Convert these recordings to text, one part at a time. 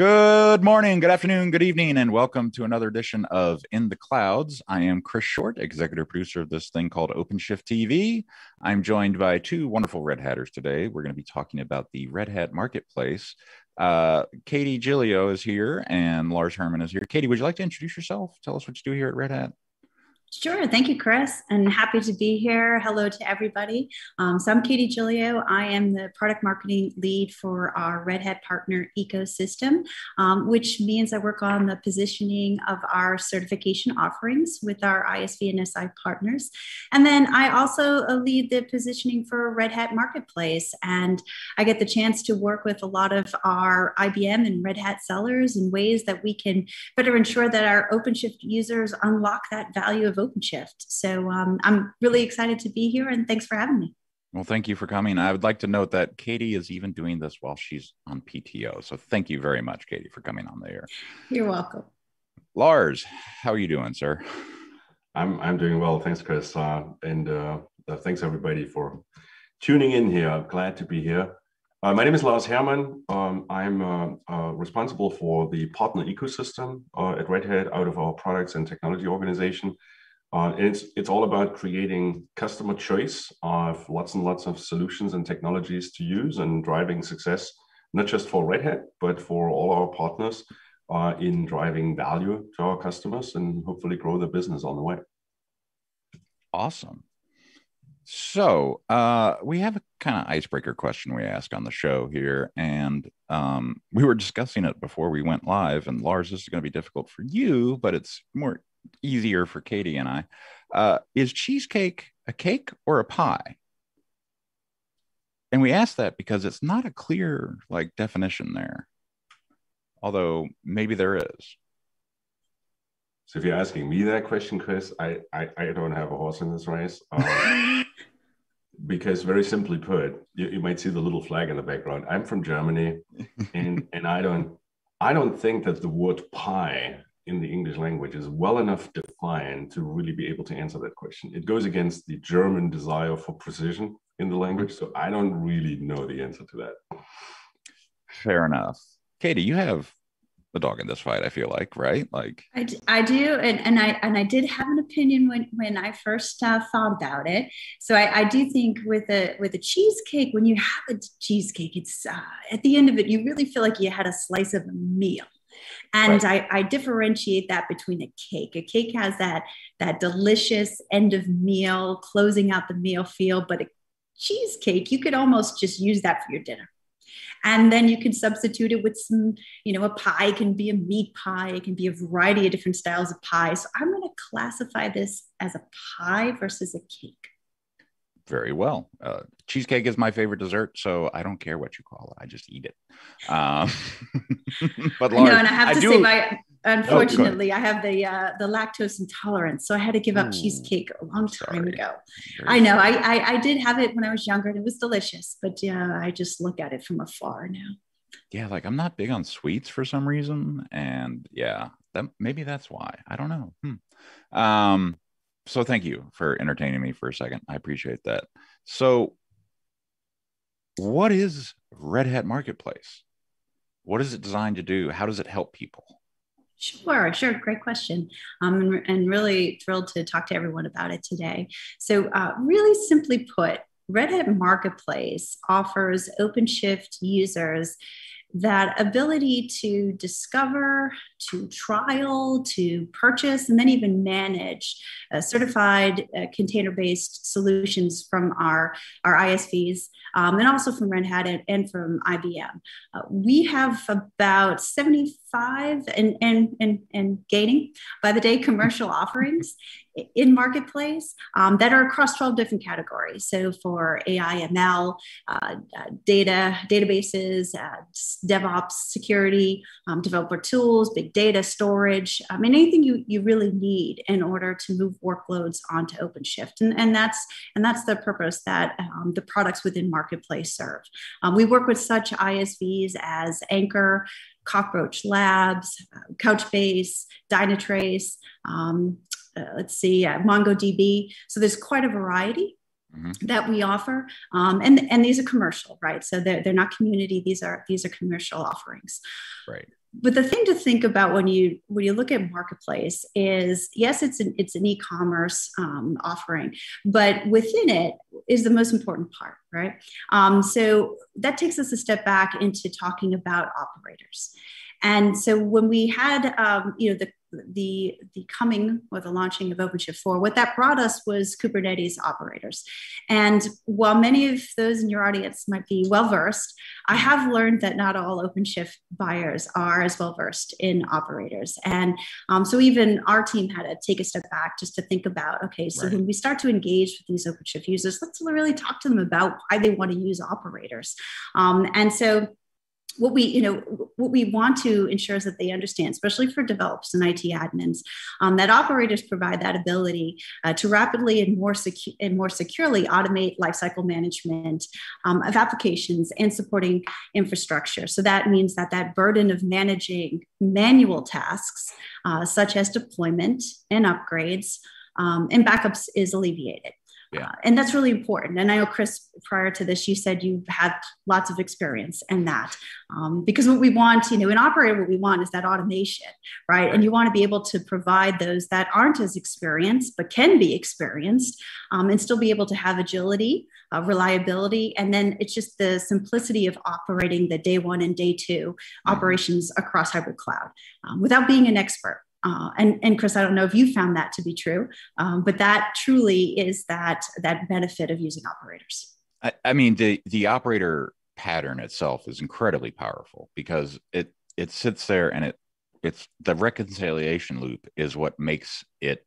Good morning, good afternoon, good evening, and welcome to another edition of In the Clouds. I am Chris Short, executive producer of this thing called OpenShift TV. I'm joined by two wonderful Red Hatters today. We're going to be talking about the Red Hat Marketplace. Uh, Katie Giglio is here and Lars Herrmann is here. Katie, would you like to introduce yourself? Tell us what you do here at Red Hat. Sure. Thank you, Chris, and happy to be here. Hello to everybody. Um, so I'm Katie Giglio. I am the product marketing lead for our Red Hat partner ecosystem, um, which means I work on the positioning of our certification offerings with our ISV and SI partners. And then I also uh, lead the positioning for Red Hat Marketplace. And I get the chance to work with a lot of our IBM and Red Hat sellers in ways that we can better ensure that our OpenShift users unlock that value of OpenShift. So um, I'm really excited to be here and thanks for having me. Well, thank you for coming. I would like to note that Katie is even doing this while she's on PTO. So thank you very much, Katie, for coming on the air. You're welcome. Lars, how are you doing, sir? I'm I'm doing well, thanks, Chris, uh, and uh, thanks everybody for tuning in here. I'm glad to be here. Uh, my name is Lars Herrmann. Um, I'm uh, uh, responsible for the partner ecosystem uh, at Red Hat out of our products and technology organization. Uh, and it's, it's all about creating customer choice of lots and lots of solutions and technologies to use and driving success, not just for Red Hat, but for all our partners uh, in driving value to our customers and hopefully grow the business on the way. Awesome. So uh, we have a kind of icebreaker question we ask on the show here, and um, we were discussing it before we went live. And Lars, this is going to be difficult for you, but it's more easier for Katie and I. Uh, is cheesecake a cake or a pie? And we ask that because it's not a clear like definition there, although maybe there is. So if you're asking me that question, Chris, I I, I don't have a horse in this race. Um, because very simply put, you, you might see the little flag in the background. I'm from Germany, and and I don't I don't think that the word pie in the English language is well enough defined to really be able to answer that question. It goes against the German desire for precision in the language. So I don't really know the answer to that. Fair enough. Katie, you have the dog in this fight, I feel like, right? Like I, I do. And, and I, and I did have an opinion when, when I first uh, thought about it. So I, I do think with a, with a cheesecake, when you have a cheesecake, it's uh, at the end of it, you really feel like you had a slice of a meal and right. I, I, differentiate that between a cake. A cake has that that delicious end of meal closing out the meal feel but a cheesecake you could almost just use that for your dinner. And then you can substitute it with some you know a pie. It can be a meat pie. It can be a variety of different styles of pie. So i'm going to classify this as a pie versus a cake. Very well. Uh, cheesecake is my favorite dessert, so I don't care what you call it. I just eat it. Um, but Lars, no, and I have I to do... say, my unfortunately, oh, I have the uh, the lactose intolerance, so I had to give up Ooh, cheesecake a long time sorry. ago. Very I know. I, I, I did have it when I was younger, and it was delicious, but yeah, I just look at it from afar now. Yeah, like I'm not big on sweets for some reason, and yeah, that maybe that's why. I don't know. Hmm. Um, so thank you for entertaining me for a second. I appreciate that. So, what is Red Hat Marketplace? What is it designed to do? How does it help people? Sure, sure. Great question. Um, and really thrilled to talk to everyone about it today. So, uh, really simply put, Red Hat Marketplace offers OpenShift users that ability to discover, to trial, to purchase, and then even manage uh, certified uh, container based solutions from our, our ISVs um, and also from Red Hat and, and from IBM. Uh, we have about 75 and, and, and, and gaining by the day commercial offerings in marketplace um, that are across 12 different categories. So for ai ml uh, uh, data databases uh, devops security um, developer tools big data storage i mean anything you, you really need in order to move workloads onto openshift. And, and that's and that's the purpose that um, the products within marketplace serve. Um, we work with such isvs as Anchore cockroach labs uh, couchbase dynatrace um, uh, let's see, uh, MongoDB. So there's quite a variety. Mm-hmm. that we offer um, and and these are commercial right so they're, they're not community these are these are commercial offerings right but the thing to think about when you when you look at marketplace is yes it's an it's an e-commerce um, offering but within it is the most important part right um, so that takes us a step back into talking about operators and so when we had um, you know the the the coming or the launching of OpenShift 4, what that brought us was Kubernetes operators. And while many of those in your audience might be well versed, I have learned that not all OpenShift buyers are as well versed in operators. And um, so even our team had to take a step back just to think about okay, so right. when we start to engage with these OpenShift users, let's really talk to them about why they want to use operators. Um, and so what we you know what we want to ensure is that they understand especially for developers and it admins um, that operators provide that ability uh, to rapidly and more secure and more securely automate lifecycle management um, of applications and supporting infrastructure. So that means that that burden of managing manual tasks uh, such as deployment and upgrades um, and backups is alleviated yeah. Uh, and that's really important. And I know, Chris, prior to this, you said you've had lots of experience in that. Um, because what we want, you know, in operator, what we want is that automation, right? right? And you want to be able to provide those that aren't as experienced, but can be experienced um, and still be able to have agility, uh, reliability. And then it's just the simplicity of operating the day one and day two mm-hmm. operations across hybrid cloud um, without being an expert. Uh, and, and Chris, I don't know if you found that to be true, um, but that truly is that that benefit of using operators. I, I mean, the the operator pattern itself is incredibly powerful because it it sits there and it it's the reconciliation loop is what makes it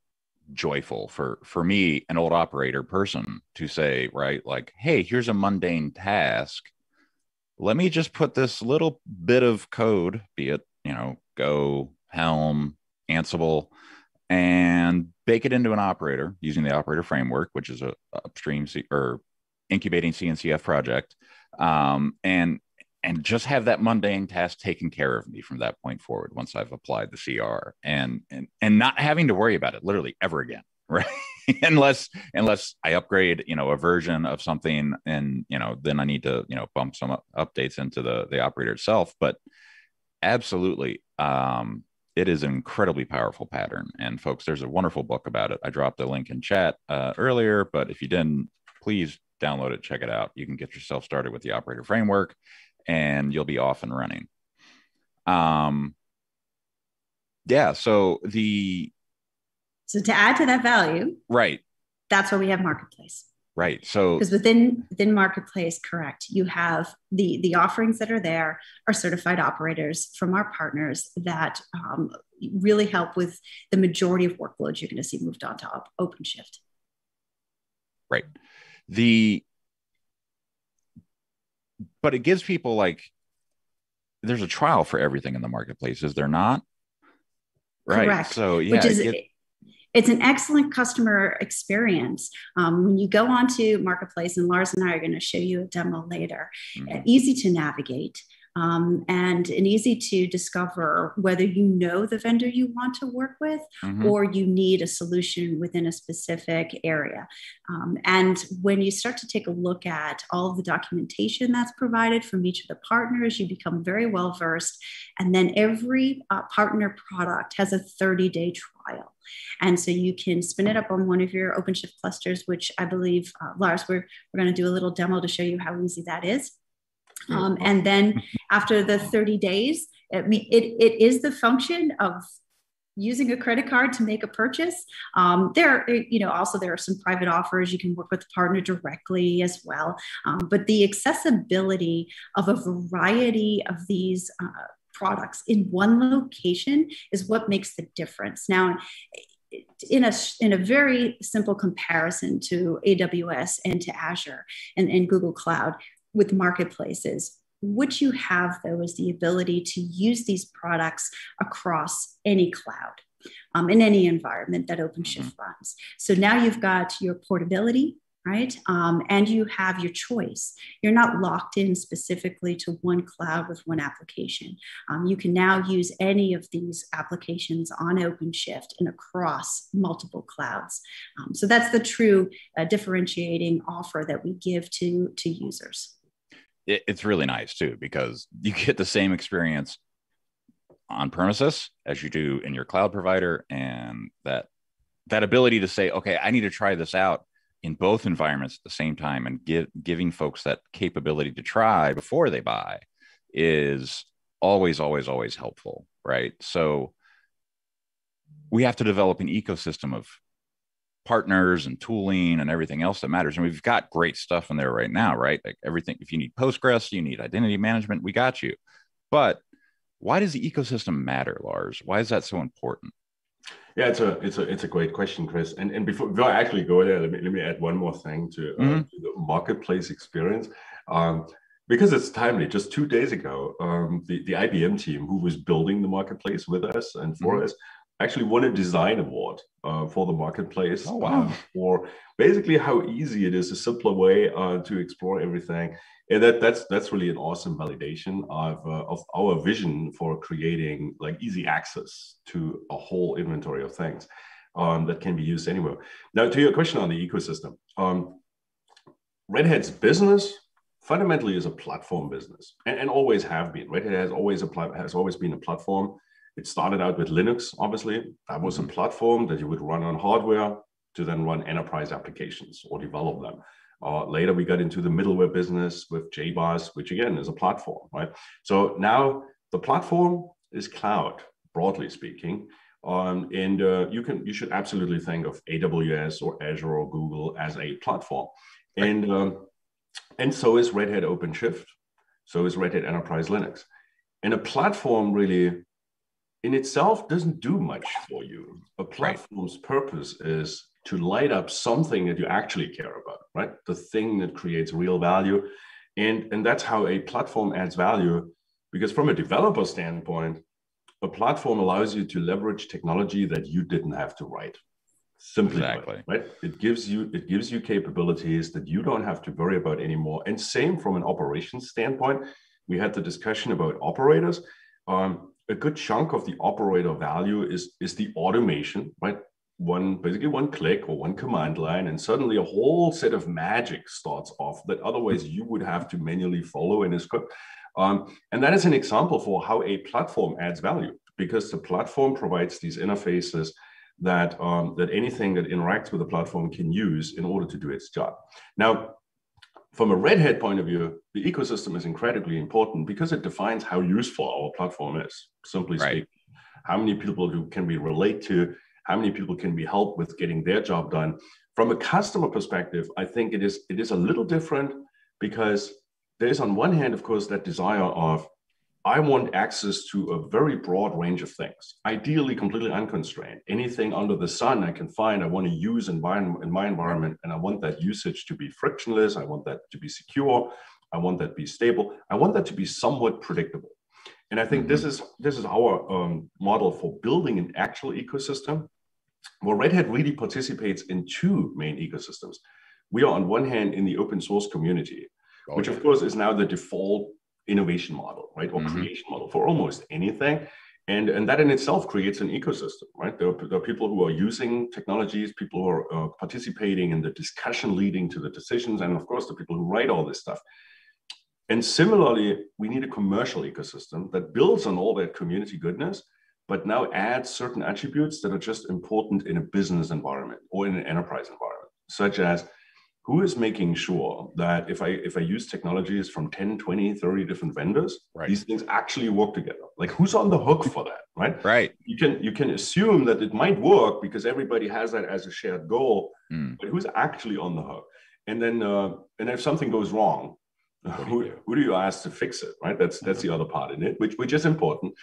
joyful for for me an old operator person to say right like hey here's a mundane task let me just put this little bit of code be it you know go helm Ansible, and bake it into an operator using the operator framework, which is a upstream C- or incubating CNCF project, um, and and just have that mundane task taken care of me from that point forward. Once I've applied the CR, and and and not having to worry about it literally ever again, right? unless unless I upgrade, you know, a version of something, and you know, then I need to you know bump some updates into the the operator itself. But absolutely, um, it is an incredibly powerful pattern. And folks, there's a wonderful book about it. I dropped a link in chat uh, earlier, but if you didn't, please download it, check it out. You can get yourself started with the operator framework and you'll be off and running. Um, yeah. So the. So to add to that value. Right. That's why we have marketplace. Right. So because within within marketplace, correct, you have the the offerings that are there are certified operators from our partners that um, really help with the majority of workloads you're going to see moved on to OpenShift. Right. The but it gives people like there's a trial for everything in the marketplace, is there not? Right. Correct. So yeah, Which is, it, it's an excellent customer experience. Um, when you go onto Marketplace, and Lars and I are going to show you a demo later, mm-hmm. easy to navigate um, and, and easy to discover whether you know the vendor you want to work with mm-hmm. or you need a solution within a specific area. Um, and when you start to take a look at all of the documentation that's provided from each of the partners, you become very well versed. And then every uh, partner product has a 30 day trial. And so you can spin it up on one of your OpenShift clusters, which I believe, uh, Lars, we're, we're going to do a little demo to show you how easy that is. Um, and then after the 30 days, it, it, it is the function of using a credit card to make a purchase. Um, there, you know, also there are some private offers. You can work with the partner directly as well. Um, but the accessibility of a variety of these uh, products in one location is what makes the difference. Now, in a, in a very simple comparison to AWS and to Azure and, and Google Cloud, with marketplaces. What you have, though, is the ability to use these products across any cloud. Um, in any environment that OpenShift mm-hmm. runs. So now you've got your portability, right? Um, and you have your choice. You're not locked in specifically to one cloud with one application. Um, you can now use any of these applications on OpenShift and across multiple clouds. Um, so that's the true uh, differentiating offer that we give to, to users it, it's really nice too because you get the same experience on premises as you do in your cloud provider and that that ability to say okay i need to try this out in both environments at the same time and give, giving folks that capability to try before they buy is always always always helpful right? So we have to develop an ecosystem of partners and tooling and everything else that matters. And we've got great stuff in there right now, right? Like everything, if you need Postgres, you need identity management, we got you. But why does the ecosystem matter, Lars? Why is that so important? Yeah, it's a it's a it's a great question, Chris. And and before, before I actually go there, let me let me add one more thing to, uh, mm-hmm. to the marketplace experience. Um, because it's timely. Just two days ago, um, the, the IBM team, who was building the marketplace with us and for mm-hmm. us, actually won a design award uh, for the marketplace oh, wow. uh, for basically how easy it is, a simpler way uh, to explore everything. And that, that's that's really an awesome validation of, uh, of our vision for creating like easy access to a whole inventory of things um, that can be used anywhere. Now, to your question on the ecosystem, um, Red Hat's business fundamentally is a platform business and, and always have been. Red Hat has always a plat- has always been a platform it started out with Linux, obviously. That was a mm-hmm. platform that you would run on hardware to then run enterprise applications or develop them. Uh, later, we got into the middleware business with JBoss, which again is a platform, right? So now the platform is cloud, broadly speaking. Um, and uh, you can you should absolutely think of AWS or Azure or Google as a platform. And um, and so is Red Hat OpenShift, so is Red Hat Enterprise Linux. And a platform really in itself doesn't do much for you. A platform's right. purpose is to light up something that you actually care about, right? The thing that creates real value. And, and that's how a platform adds value. Because from a developer standpoint, a platform allows you to leverage technology that you didn't have to write. Simply exactly. Right? It gives you it gives you capabilities that you don't have to worry about anymore. And same from an operations standpoint. We had the discussion about operators. Um, a good chunk of the operator value is is the automation, right? One basically one click or one command line, and suddenly a whole set of magic starts off that otherwise you would have to manually follow in a script. Um, and that is an example for how a platform adds value because the platform provides these interfaces that um, that anything that interacts with the platform can use in order to do its job. Now, from a Red Hat point of view, the ecosystem is incredibly important because it defines how useful our platform is. Simply right. speaking, how many people do, can we relate to? How many people can we help with getting their job done? From a customer perspective, I think it is it is a little different because there is on one hand, of course, that desire of I want access to a very broad range of things, ideally completely unconstrained. Anything under the sun I can find, I want to use in my, in my environment, and I want that usage to be frictionless. I want that to be secure. I want that to be stable. I want that to be somewhat predictable. And I think mm-hmm. this is this is our um, model for building an actual ecosystem. Well, Red Hat really participates in two main ecosystems. We are on one hand in the open source community, oh, which yeah. of course is now the default innovation model, right, or mm-hmm. creation model for almost anything. And, and that in itself creates an ecosystem, right? There are, there are people who are using technologies, people who are uh, participating in the discussion leading to the decisions, and of course, the people who write all this stuff. And similarly, we need a commercial ecosystem that builds on all that community goodness, but now adds certain attributes that are just important in a business environment or in an enterprise environment, such as who is making sure that if i if i use technologies from 10 20 30 different vendors right. these things actually work together? Like who's on the hook for that right? Right. You can you can assume that it might work because everybody has that as a shared goal mm. but who's actually on the hook? And then uh, and if something goes wrong who, who do you ask to fix it right? That's that's the other part in it which which is important.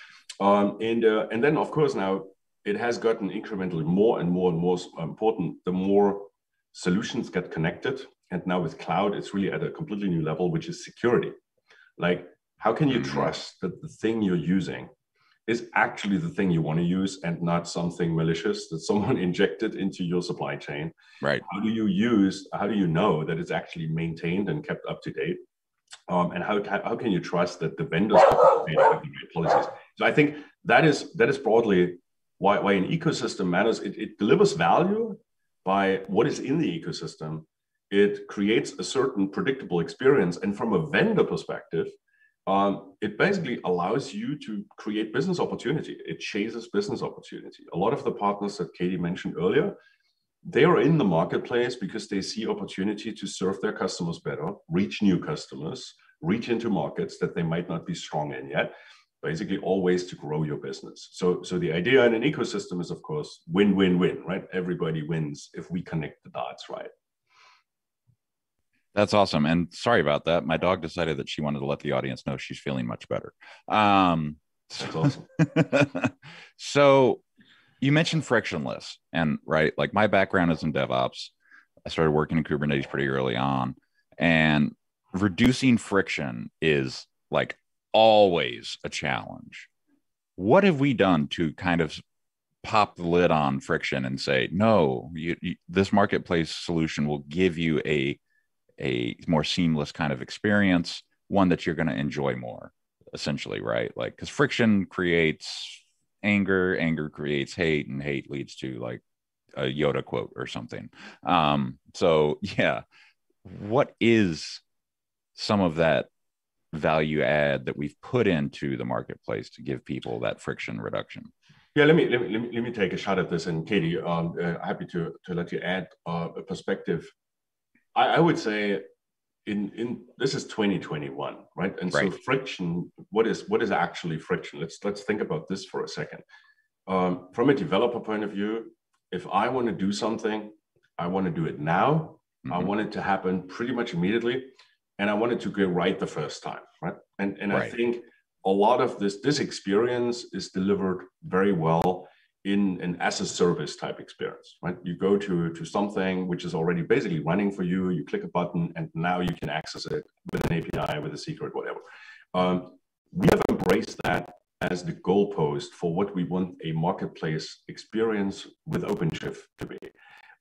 Um, and uh, and then of course now it has gotten incrementally more and more and more important the more solutions get connected. And now with cloud, it's really at a completely new level, which is security. Like, how can you mm-hmm. trust that the thing you're using is actually the thing you want to use and not something malicious that someone injected into your supply chain? Right. How do you use, how do you know that it's actually maintained and kept up to date? Um, and how, how can you trust that the vendors have the right policies? So I think that is that is broadly why, why an ecosystem matters. It, it delivers value by what is in the ecosystem, it creates a certain predictable experience. And from a vendor perspective, um, it basically allows you to create business opportunity. It chases business opportunity. A lot of the partners that Katie mentioned earlier, they are in the marketplace because they see opportunity to serve their customers better, reach new customers, reach into markets that they might not be strong in yet. Basically, all ways to grow your business. So, so the idea in an ecosystem is, of course, win, win, win, right? Everybody wins if we connect the dots right. That's awesome. And sorry about that. My dog decided that she wanted to let the audience know she's feeling much better. Um, That's awesome. so you mentioned frictionless and right, like my background is in DevOps. I started working in Kubernetes pretty early on and reducing friction is like always a challenge. What have we done to kind of pop the lid on friction and say, no, you, you, this marketplace solution will give you a a more seamless kind of experience, one that you're going to enjoy more, essentially, right? Like, because friction creates anger, anger creates hate, and hate leads to like a Yoda quote or something. Um, so, yeah, what is some of that value add that we've put into the marketplace to give people that friction reduction? Yeah, let me let me let me, let me take a shot at this. And Katie, um, uh, happy to to let you add uh, a perspective I, I would say in in this is 2021 right and right. so friction what is what is actually friction let's let's think about this for a second um, from a developer point of view if i want to do something i want to do it now mm-hmm. i want it to happen pretty much immediately and i wanted to go right the first time right and and right. i think a lot of this this experience is delivered very well in an as a service type experience, right? You go to, to something which is already basically running for you, you click a button, and now you can access it with an API, with a secret, whatever. Um, we have embraced that as the goalpost for what we want a marketplace experience with OpenShift to be.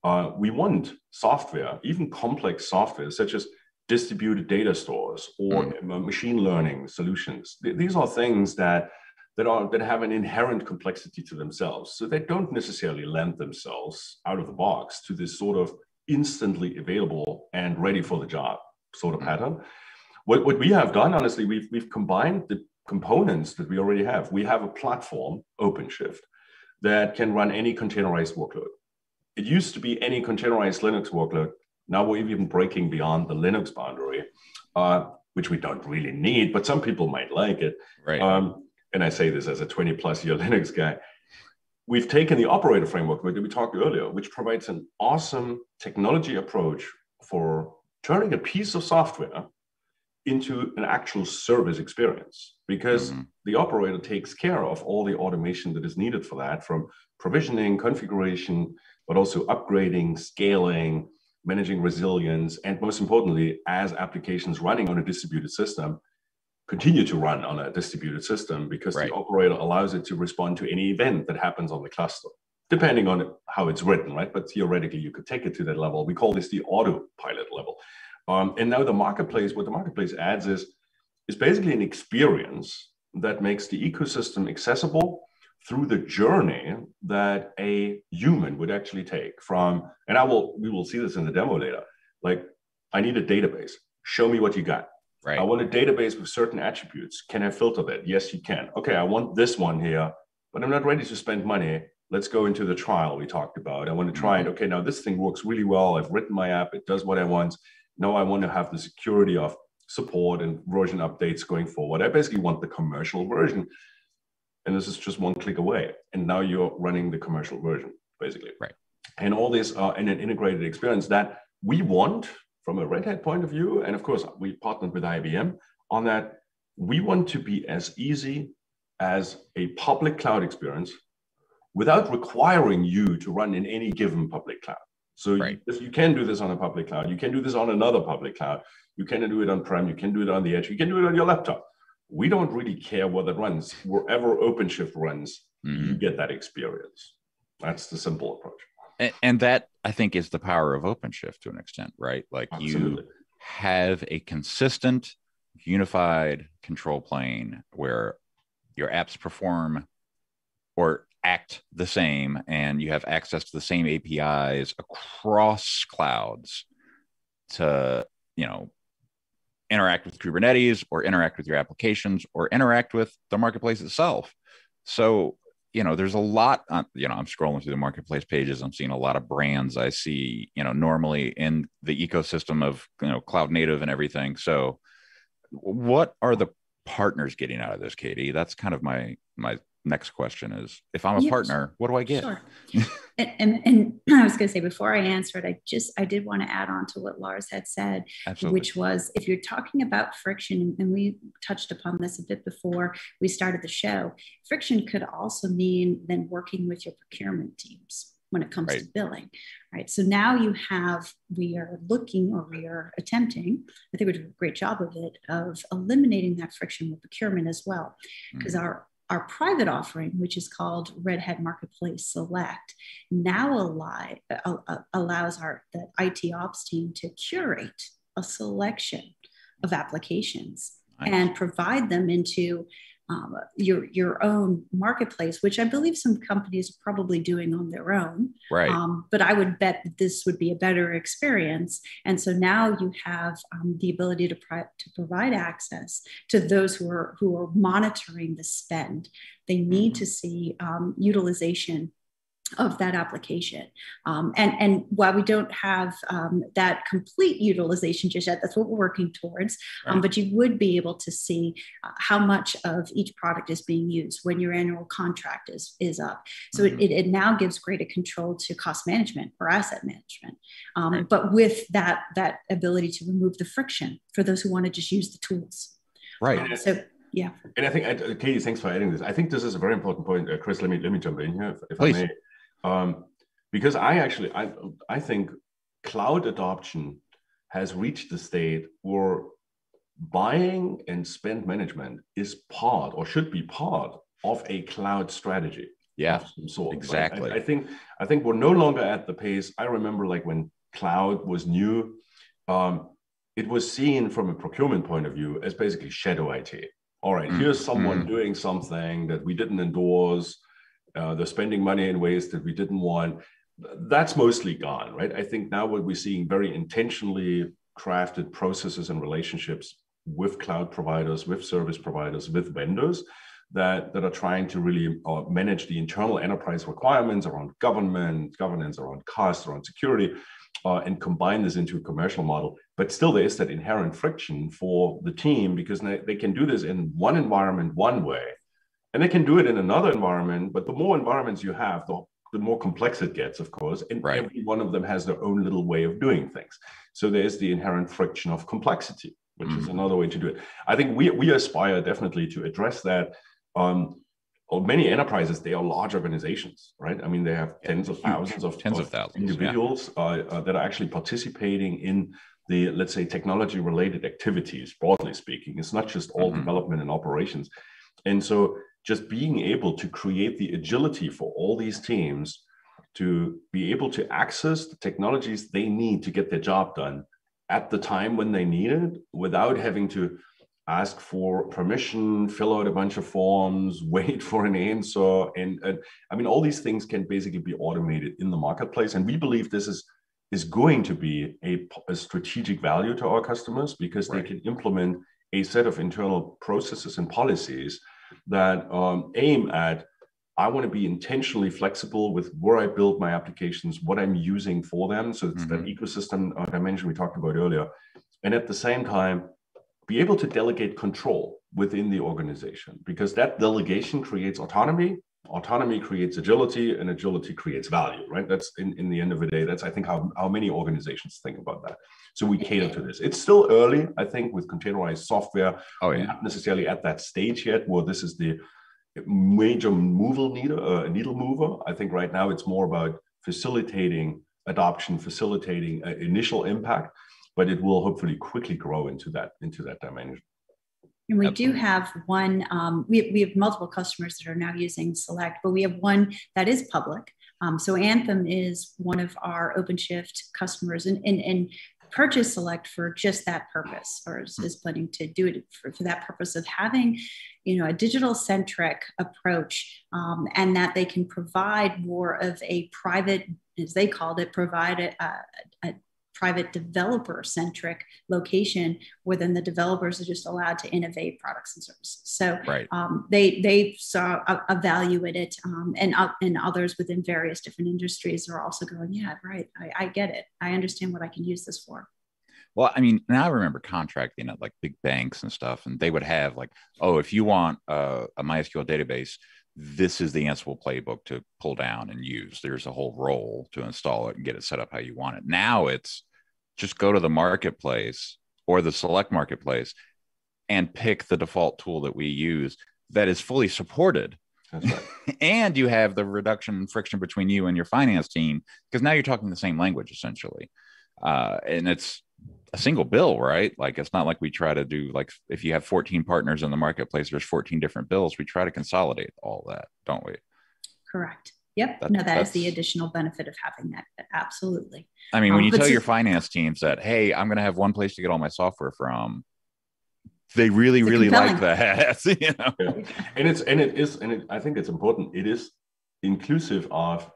Uh, we want software, even complex software, such as distributed data stores or mm. machine learning solutions. Th- these are things that that are that have an inherent complexity to themselves. So they don't necessarily lend themselves out of the box to this sort of instantly available and ready for the job sort of mm. pattern. What, what we have done, honestly, we've we've combined the components that we already have. We have a platform, OpenShift, that can run any containerized workload. It used to be any containerized Linux workload. Now we're even breaking beyond the Linux boundary, uh, which we don't really need, but some people might like it. Right. Um, and I say this as a 20 plus year Linux guy, we've taken the operator framework that we talked earlier, which provides an awesome technology approach for turning a piece of software into an actual service experience because mm-hmm. the operator takes care of all the automation that is needed for that from provisioning, configuration, but also upgrading, scaling, managing resilience, and most importantly, as applications running on a distributed system, continue to run on a distributed system because right. the operator allows it to respond to any event that happens on the cluster, depending on how it's written, right? But theoretically, you could take it to that level. We call this the autopilot level. Um, and now the marketplace, what the marketplace adds is, is basically an experience that makes the ecosystem accessible through the journey that a human would actually take from, and I will, we will see this in the demo later. Like, I need a database. Show me what you got Right. I want a database with certain attributes. Can I filter that? Yes, you can. Okay, I want this one here, but I'm not ready to spend money. Let's go into the trial we talked about. I want to try it. Mm-hmm. Okay, now this thing works really well. I've written my app, it does what I want. Now I want to have the security of support and version updates going forward. I basically want the commercial version. And this is just one click away. And now you're running the commercial version, basically. Right. And all this uh, in an integrated experience that we want from a Red Hat point of view, and of course, we partnered with IBM on that. We want to be as easy as a public cloud experience without requiring you to run in any given public cloud. So right. if you can do this on a public cloud, you can do this on another public cloud. You can do it on prem. You can do it on the edge. You can do it on your laptop. We don't really care where that runs. Wherever OpenShift runs, mm-hmm. you get that experience. That's the simple approach and, and that I think is the power of OpenShift to an extent, right? Like Absolutely. you have a consistent, unified control plane where your apps perform or act the same and you have access to the same APIs across clouds to, you know, interact with Kubernetes or interact with your applications or interact with the marketplace itself. So, you know, there's a lot on, you know, I'm scrolling through the marketplace pages. I'm seeing a lot of brands I see, you know, normally in the ecosystem of, you know, cloud native and everything. So, what are the partners getting out of this, Katie? That's kind of my my next question is if I'm a partner, what do I get? Sure. and, and, and, I was going to say before I answer it, I just I did want to add on to what Lars had said, Absolutely. which was if you're talking about friction, and we touched upon this a bit before we started the show, friction could also mean then working with your procurement teams when it comes right. to billing. Right. So now you have, we are looking or we are attempting, I think we're doing a great job of it, of eliminating that friction with procurement as well. Because mm-hmm. our our private offering, which is called Red Hat Marketplace Select, now allow, uh, allows our the IT ops team to curate a selection of applications nice. and provide them into um, your your own marketplace, which I believe some companies are probably doing on their own. Right. Um, but I would bet that this would be a better experience. And so now you have um, the ability to pri- to provide access to those who are who are monitoring the spend. They need mm-hmm. to see um, utilization of that application. Um, and, and while we don't have um, that complete utilization just yet, that's what we're working towards. Um, right. Um, but you would be able to see uh, how much of each product is being used when your annual contract is, is up. So mm-hmm. it, it, now gives greater control to cost management or asset management. Um, right. But with that, that ability to remove the friction for those who want to just use the tools. Right. So yeah. And I think, uh, Katie, thanks for adding this. I think this is a very important point. Uh, Chris, let me let me jump in here, if, if I may um, because I actually I I think cloud adoption has reached the state where buying and spend management is part or should be part of a cloud strategy. Yeah, sort, exactly. I, I, think I think we're no longer at the pace. I remember like when cloud was new, um, it was seen from a procurement point of view as basically shadow IT. All right, mm. here's someone mm. doing something that we didn't endorse uh, they're spending money in ways that we didn't want. That's mostly gone, right? I think now what we're seeing very intentionally crafted processes and relationships with cloud providers, with service providers, with vendors that, that are trying to really uh, manage the internal enterprise requirements around government, governance, around cost, around security, uh, and combine this into a commercial model. But still, there is that inherent friction for the team because they, they can do this in one environment one way, and they can do it in another environment, but the more environments you have, the, the more complex it gets, of course. And right. every one of them has their own little way of doing things. So there's the inherent friction of complexity, which mm-hmm. is another way to do it. I think we, we aspire definitely to address that. Um, many enterprises, they are large organizations, right? I mean, they have tens of thousands of, tens of, of thousands individuals yeah. uh, uh, that are actually participating in the, let's say, technology related activities, broadly speaking. It's not just all mm-hmm. development and operations. And so just being able to create the agility for all these teams to be able to access the technologies they need to get their job done at the time when they need it without having to ask for permission, fill out a bunch of forms, wait for an answer. And, and I mean, all these things can basically be automated in the marketplace. And we believe this is, is going to be a, a strategic value to our customers because right. they can implement a set of internal processes and policies that um, aim at I want to be intentionally flexible with where I build my applications, what I'm using for them. So it's mm-hmm. that ecosystem uh, dimension we talked about earlier. And at the same time, be able to delegate control within the organization because that delegation creates autonomy. Autonomy creates agility, and agility creates value, right? That's in, in the end of the day, that's I think how, how many organizations think about that. So we cater to this. It's still early, I think, with containerized software. Oh, yeah. not necessarily at that stage yet where this is the major mover needle, uh, needle mover. I think right now it's more about facilitating adoption, facilitating uh, initial impact, but it will hopefully quickly grow into that into that dimension. And we do have one, um, we, we have multiple customers that are now using Select, but we have one that is public. Um, so Anthem is one of our OpenShift customers, and, and, and purchase select for just that purpose or is, is planning to do it for, for, that purpose of having you know a digital centric approach um, and that they can provide more of a private as they called it provide a, a, a private developer centric location where then the developers are just allowed to innovate products and services. So right. um, they they saw a, a value in it, um, and uh, and others within various different industries are also going, yeah, right, I, I get it, I understand what I can use this for. Well, I mean, now I remember contracting at like big banks and stuff, and they would have like, oh, if you want uh, a MySQL database, this is the Ansible playbook to pull down and use. There's a whole role to install it and get it set up how you want it. Now it's just go to the marketplace or the select marketplace and pick the default tool that we use that is fully supported. Right. and you have the reduction in friction between you and your finance team because now you're talking the same language essentially. Uh, and it's a single bill, right? Like it's not like we try to do like if you have 14 partners in the marketplace, there's 14 different bills. We try to consolidate all that, don't we? Correct. Yep. That, no, that is the additional benefit of having that. Absolutely. I mean, when um, you tell your finance teams that, hey, I'm going to have one place to get all my software from, they really, really compelling. like that. you know? Yeah. And it's and it is and it, I think it's important. It is inclusive of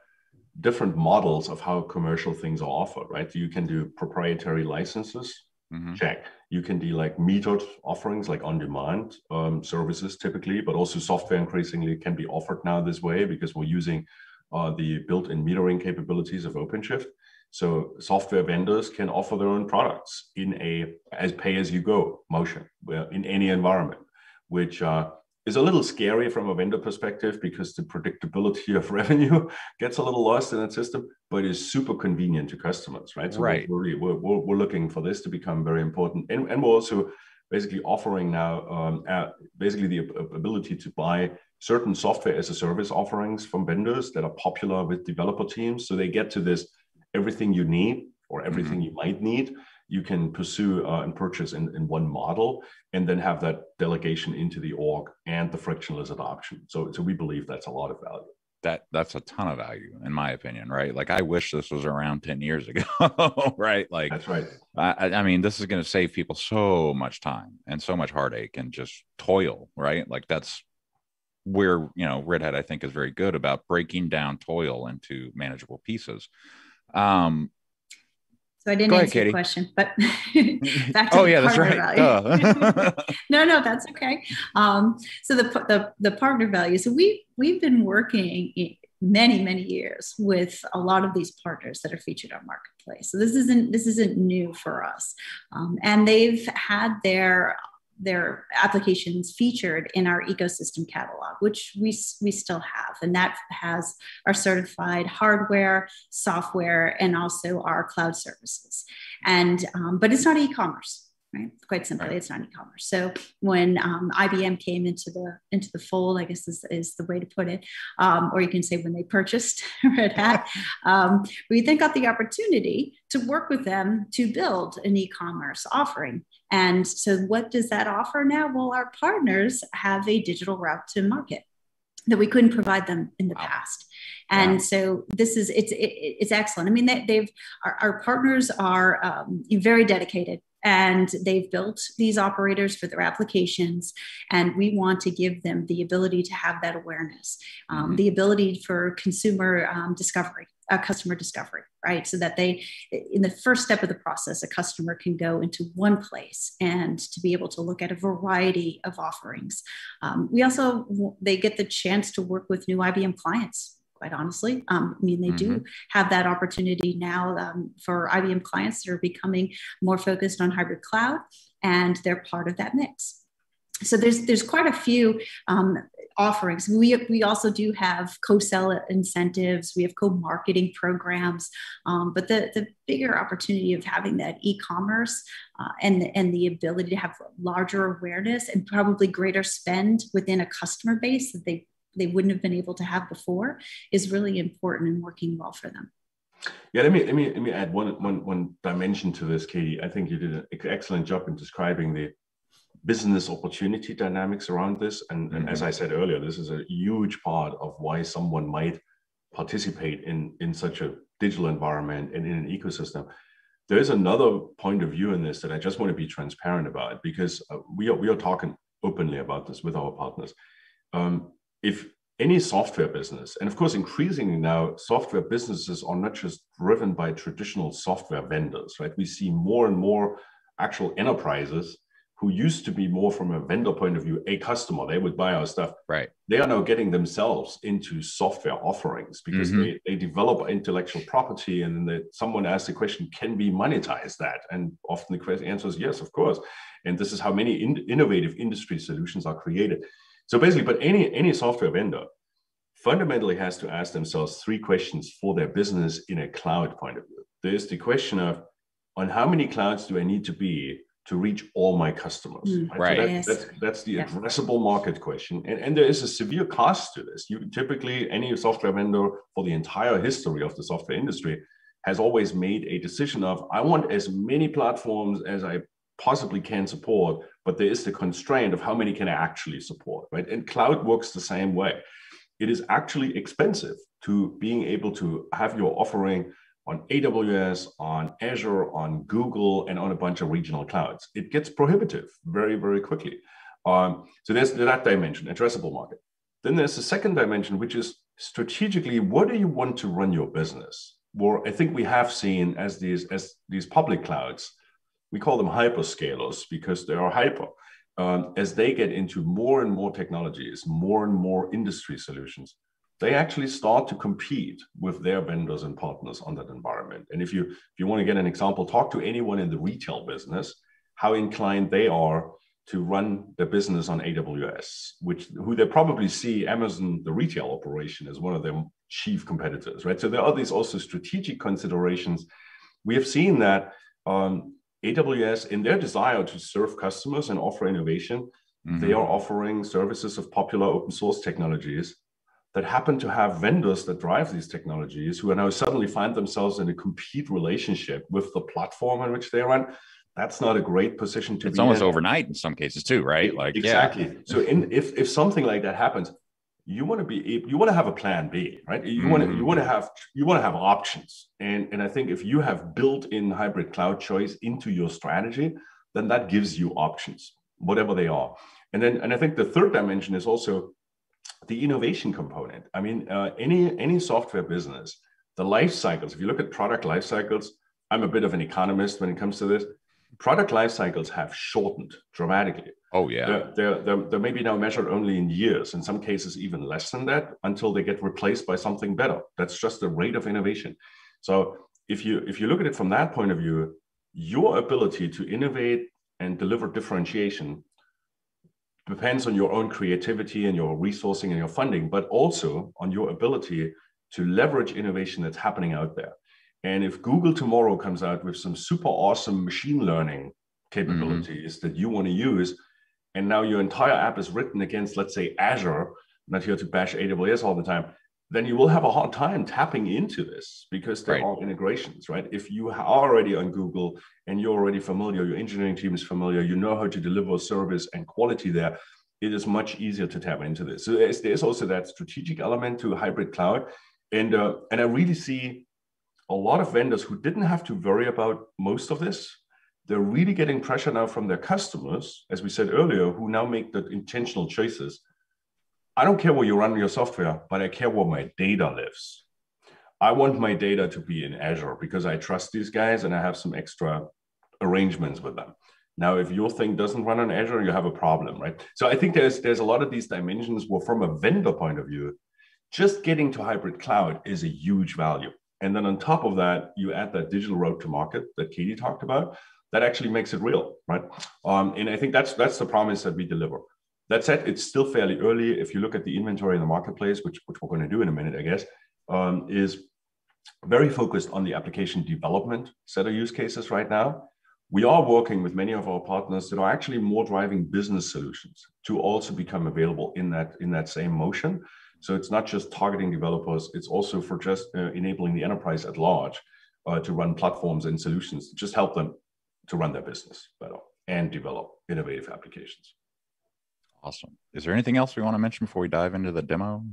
different models of how commercial things are offered, right? You can do proprietary licenses, mm-hmm. check. You can do like metered offerings, like on demand um, services typically, but also software increasingly can be offered now this way because we're using uh, the built in metering capabilities of OpenShift. So software vendors can offer their own products in a as pay as you go motion in any environment, which uh, is a little scary from a vendor perspective because the predictability of revenue gets a little lost in that system, but is super convenient to customers, right? So right. We're, we're, we're, looking for this to become very important. And, and we're also basically offering now um, uh, basically the ability to buy certain software as a service offerings from vendors that are popular with developer teams. So they get to this everything you need or everything mm-hmm. you might need you can pursue uh, and purchase in, in one model and then have that delegation into the org and the frictionless adoption. So, so we believe that's a lot of value. That that's a ton of value in my opinion, right? Like I wish this was around 10 years ago, right? Like that's right. I, I mean, this is going to save people so much time and so much heartache and just toil, right? Like that's where you know Red Hat I think is very good about breaking down toil into manageable pieces. Um, so I didn't Go answer ahead, your question, but back to oh yeah, that's right. no, no, that's okay. Um, so the, the the partner value. So we we've been working many many years with a lot of these partners that are featured on marketplace. So this isn't this isn't new for us, um, and they've had their their applications featured in our ecosystem catalog, which we, we still have. And that has our certified hardware, software, and also our cloud services. And, um, but it's not e-commerce right? Quite simply, right. it's not e-commerce. So when um, IBM came into the into the fold, I guess is, is the way to put it, um, or you can say when they purchased Red Hat, um, we then got the opportunity to work with them to build an e-commerce offering. And so, what does that offer now? Well, our partners have a digital route to market that we couldn't provide them in the wow. past and yeah. so this is it's it, it's excellent i mean they, have our, our, partners are um, very dedicated and they've built these operators for their applications and we want to give them the ability to have that awareness um, mm-hmm. the ability for consumer um, discovery uh, customer discovery right so that they in the first step of the process a customer can go into one place and to be able to look at a variety of offerings um, we also they get the chance to work with new ibm clients quite honestly. Um, I mean, they mm-hmm. do have that opportunity now um, for IBM clients that are becoming more focused on hybrid cloud, and they're part of that mix. So there's there's quite a few um, offerings. We, we also do have co-sell incentives. We have co-marketing programs. Um, but the, the bigger opportunity of having that e-commerce uh, and, and the ability to have larger awareness and probably greater spend within a customer base that they they wouldn't have been able to have before is really important and working well for them. Yeah, let me let me let me add one one one dimension to this, Katie. I think you did an excellent job in describing the business opportunity dynamics around this. And, mm-hmm. and as mm-hmm. I said earlier, this is a huge part of why someone might participate in in such a digital environment and in an ecosystem. There is another point of view in this that I just want to be transparent about because uh, we are we are talking openly about this with our partners. Um, if any software business, and of course, increasingly now, software businesses are not just driven by traditional software vendors, right? We see more and more actual enterprises who used to be more from a vendor point of view, a customer, they would buy our stuff. Right. They are now getting themselves into software offerings because mm-hmm. they, they develop intellectual property and then someone asks the question, can we monetize that? And often the answer is yes, of course. And this is how many in, innovative industry solutions are created. So basically, but any, any software vendor fundamentally has to ask themselves three questions for their business in a cloud point of view. There's the question of on how many clouds do I need to be to reach all my customers. Mm, right. So that, yes. that's, that's the yeah. addressable market question. And, and there is a severe cost to this. You typically, any software vendor for the entire history of the software industry has always made a decision of, I want as many platforms as I possibly can support, but there is the constraint of how many can I actually support, right? And cloud works the same way. It is actually expensive to being able to have your offering on AWS, on Azure, on Google, and on a bunch of regional clouds. It gets prohibitive very, very quickly. Um, so there's that dimension, addressable market. Then there's the second dimension, which is strategically, what do you want to run your business? Well, I think we have seen as these as these public clouds, we call them hyperscalers because they are hyper. Um, as they get into more and more technologies, more and more industry solutions, they actually start to compete with their vendors and partners on that environment. And if you if you want to get an example, talk to anyone in the retail business, how inclined they are to run the business on AWS, which who they probably see Amazon, the retail operation, as one of their chief competitors, right? So there are these also strategic considerations. We have seen that um, AWS, in their desire to serve customers and offer innovation, mm-hmm. they are offering services of popular open source technologies that happen to have vendors that drive these technologies who are now suddenly find themselves in a compete relationship with the platform on which they run that's not a great position to it's be almost in. overnight in some cases too right like exactly yeah. so in, if if something like that happens you want to be you want to have a plan b right you mm-hmm. want to you want to have you want to have options and and i think if you have built in hybrid cloud choice into your strategy then that gives you options whatever they are and then and i think the third dimension is also the innovation component. I mean, uh, any any software business, the life cycles. If you look at product life cycles, I'm a bit of an economist when it comes to this. Product life cycles have shortened dramatically. Oh yeah, they're, they're, they're, they're maybe now measured only in years. In some cases, even less than that, until they get replaced by something better. That's just the rate of innovation. So if you if you look at it from that point of view, your ability to innovate and deliver differentiation depends on your own creativity and your resourcing and your funding, but also on your ability to leverage innovation that's happening out there. And if Google tomorrow comes out with some super awesome machine learning capabilities mm-hmm. that you want to use, and now your entire app is written against, let's say, Azure, I'm not here to bash AWS all the time, then you will have a hard time tapping into this because there right. are integrations, right? If you are already on Google and you're already familiar, your engineering team is familiar, you know how to deliver service and quality there, it is much easier to tap into this. So there's, there's also that strategic element to hybrid cloud. And, uh, and I really see a lot of vendors who didn't have to worry about most of this. They're really getting pressure now from their customers, as we said earlier, who now make the intentional choices I don't care where you run your software, but I care where my data lives. I want my data to be in Azure because I trust these guys and I have some extra arrangements with them. Now, if your thing doesn't run on Azure, you have a problem, right? So I think there's there's a lot of these dimensions where, from a vendor point of view, just getting to hybrid cloud is a huge value. And then on top of that, you add that digital road to market that Katie talked about. That actually makes it real, right? Um, and I think that's that's the promise that we deliver. That said, it's still fairly early. If you look at the inventory in the marketplace, which, which we're going to do in a minute, I guess, um, is very focused on the application development set of use cases right now. We are working with many of our partners that are actually more driving business solutions to also become available in that in that same motion. So it's not just targeting developers; it's also for just uh, enabling the enterprise at large uh, to run platforms and solutions to just help them to run their business better and develop innovative applications. Awesome. Is there anything else we want to mention before we dive into the demo?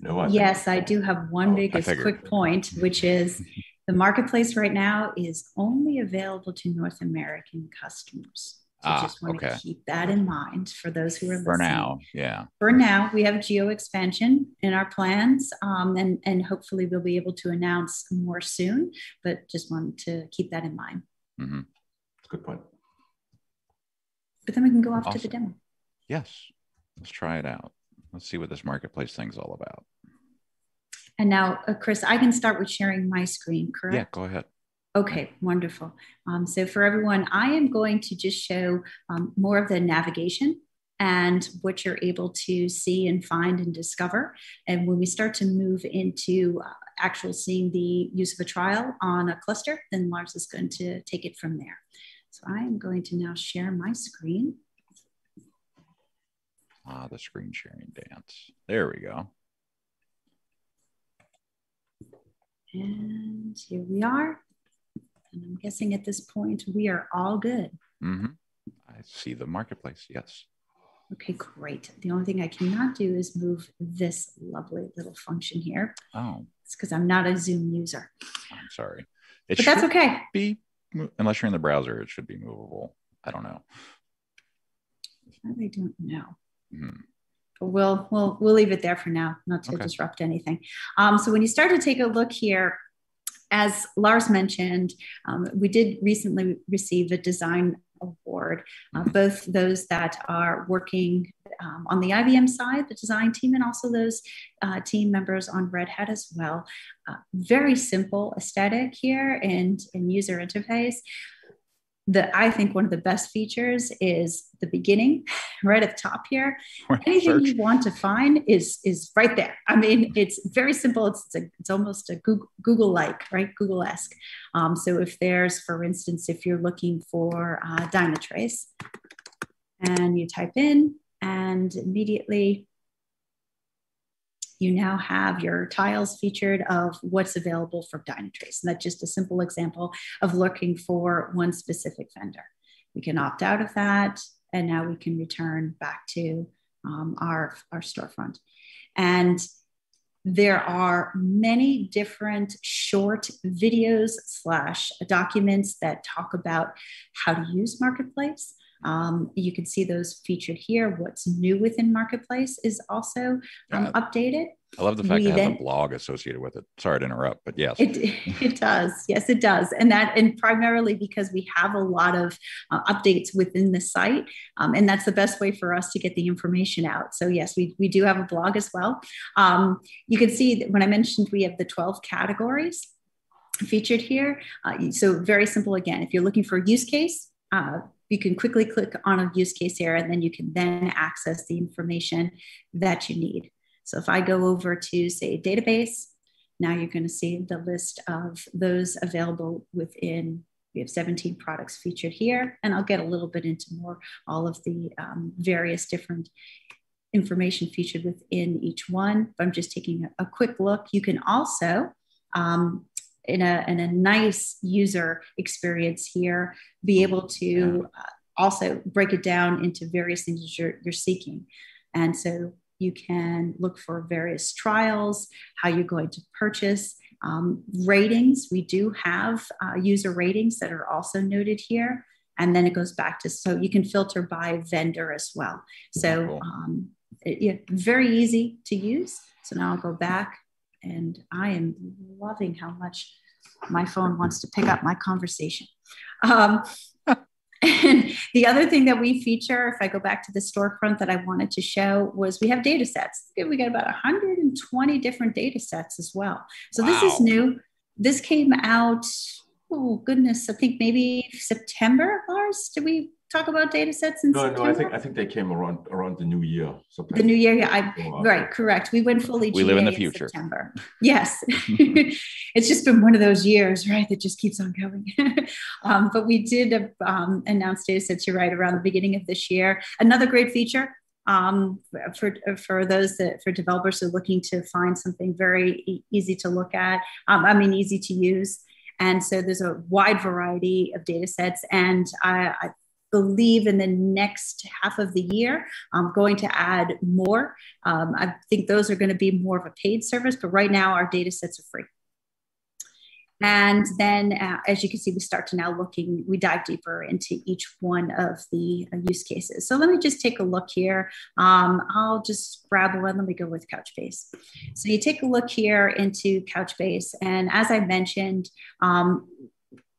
No. I yes, I do have one oh, biggest quick point, which is the marketplace right now is only available to North American customers. So ah, just want okay. to keep that in mind for those who are listening. For now, yeah. For now, we have geo expansion in our plans, um, and and hopefully we'll be able to announce more soon. But just wanted to keep that in mind. Mm-hmm. Good point. But then we can go off awesome. to the demo. Yes, let's try it out. Let's see what this marketplace thing's all about. And now, uh, Chris, I can start with sharing my screen, correct? Yeah, go ahead. Okay, wonderful. Um, so for everyone, I am going to just show um, more of the navigation and what you're able to see and find and discover. And when we start to move into uh, actual seeing the use of a trial on a cluster, then Lars is going to take it from there. So I am going to now share my screen. Ah, the screen sharing dance. There we go. And here we are. And I'm guessing at this point we are all good. Mm-hmm. I see the marketplace. Yes. Okay, great. The only thing I cannot do is move this lovely little function here. Oh. It's because I'm not a Zoom user. I'm sorry. It but that's okay. Be unless you're in the browser, it should be movable. I don't know. I don't know. Mm-hmm. We'll we'll we'll leave it there for now, not to okay. disrupt anything. Um, so when you start to take a look here, as Lars mentioned, um, we did recently receive a design award. Uh, both those that are working um, on the IBM side, the design team, and also those uh, team members on Red Hat as well. Uh, very simple aesthetic here and, and user interface the I think one of the best features is the beginning, right at the top here. Anything you want to find is is right there. I mean, it's very simple. It's it's, a, it's almost a Google like, right? Google esque. Um, so if there's, for instance, if you're looking for uh, Dynatrace, and you type in, and immediately you now have your tiles featured of what's available for Dynatrace. And that's just a simple example of looking for one specific vendor. We can opt out of that, and now we can return back to um, our, our storefront. And there are many different short videos slash documents that talk about how to use Marketplace. Um, you can see those featured here. What's new within Marketplace is also um, uh, updated. I love the fact that it has a blog associated with it. Sorry to interrupt, but yes, it, it does. Yes, it does, and that and primarily because we have a lot of uh, updates within the site, um, and that's the best way for us to get the information out. So yes, we we do have a blog as well. Um, you can see that when I mentioned we have the twelve categories featured here. Uh, so very simple again. If you're looking for a use case. Uh, you can quickly click on a use case here and then you can then access the information that you need. So if I go over to say database, now you're going to see the list of those available within we have 17 products featured here, and I'll get a little bit into more all of the um, various different information featured within each one. But I'm just taking a, a quick look. You can also, um, in, a, in a nice user experience here, be able to uh, also break it down into various things you're, you're seeking. And so you can look for various trials, how you're going to purchase. Um, ratings, we do have uh, user ratings that are also noted here. And then it goes back to, so you can filter by vendor as well. So um, it, yeah, very easy to use. So now I'll go back and I am loving how much my phone wants to pick up my conversation. Um, and the other thing that we feature, if I go back to the storefront that I wanted to show, was we have data sets. We got about 120 different data sets as well. So wow. this is new. This came out, oh goodness, I think maybe September, Lars. Did we talk about data sets in no, September? No, I think I think they came around around the new year. So the new year, yeah. I, right, correct. We went fully. We GA live in the future. In September. Yes, it's just been one of those years, right? That just keeps on going. um, but we did um, announce data sets. You're right around the beginning of this year. Another great feature. Um, for, for those that for developers who are looking to find something very e- easy to look at, um, I mean, easy to use. And so there's a wide variety of data sets. And I, I believe in the next half of the year, I'm going to add more. Um, I think those are going to be more of a paid service, but right now our data sets are free. And then, uh, as you can see, we start to now looking, we dive deeper into each one of the uh, use cases. So let me just take a look here. Um, I'll just grab one. Let me go with Couchbase. So you take a look here into Couchbase. And as I mentioned, um,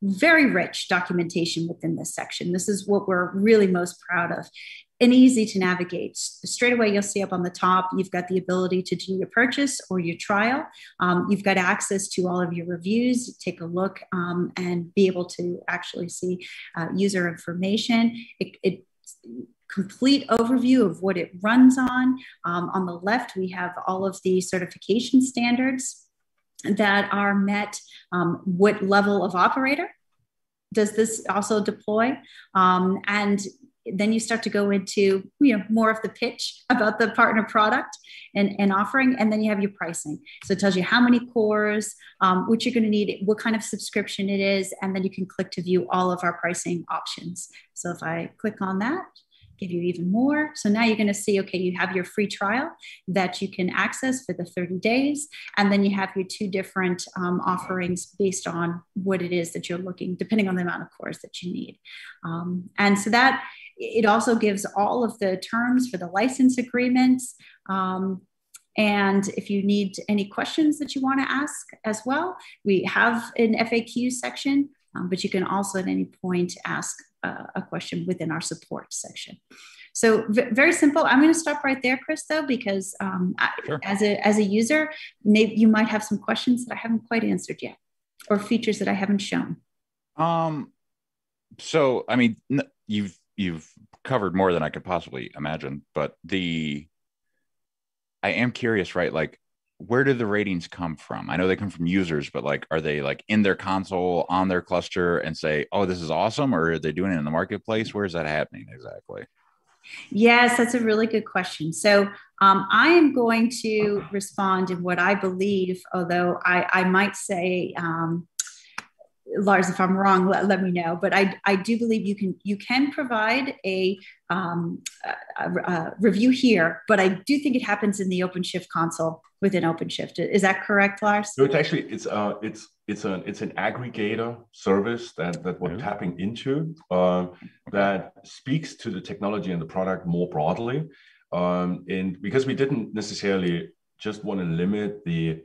very rich documentation within this section. This is what we're really most proud of and easy to navigate. Straight away, you'll see up on the top, you've got the ability to do your purchase or your trial. Um, you've got access to all of your reviews, take a look um, and be able to actually see uh, user information. It, it, complete overview of what it runs on. Um, on the left, we have all of the certification standards that are met. Um, what level of operator does this also deploy? Um, and then you start to go into you know more of the pitch about the partner product and, and offering and then you have your pricing so it tells you how many cores um, what you're going to need what kind of subscription it is and then you can click to view all of our pricing options so if i click on that give you even more. So now you're going to see, okay, you have your free trial that you can access for the 30 days. And then you have your two different um, offerings based on what it is that you're looking, depending on the amount of cores that you need. Um, and so that it also gives all of the terms for the license agreements. Um, and if you need any questions that you want to ask as well, we have an FAQ section, um, but you can also at any point ask uh, a question within our support section. So very simple. I'm going to stop right there, Chris, though, because um, sure. I, as a as a user, maybe you might have some questions that I haven't quite answered yet, or features that I haven't shown. Um. So I mean, you've you've covered more than I could possibly imagine. But the I am curious, right? Like, where do the ratings come from? I know they come from users, but like, are they like in their console on their cluster and say, "Oh, this is awesome," or are they doing it in the marketplace? Where is that happening exactly? Yes, that's a really good question. So um, I am going to respond in what I believe, although I, I might say um, Lars, if I'm wrong, let, let, me know. But I, I do believe you can you can provide a, um, a, a, review here, but I do think it happens in the OpenShift console within OpenShift. Is that correct, Lars? So it's actually it's uh it's it's an it's an aggregator service that that we're mm-hmm. tapping into uh, that speaks to the technology and the product more broadly. Um, and because we didn't necessarily just want to limit the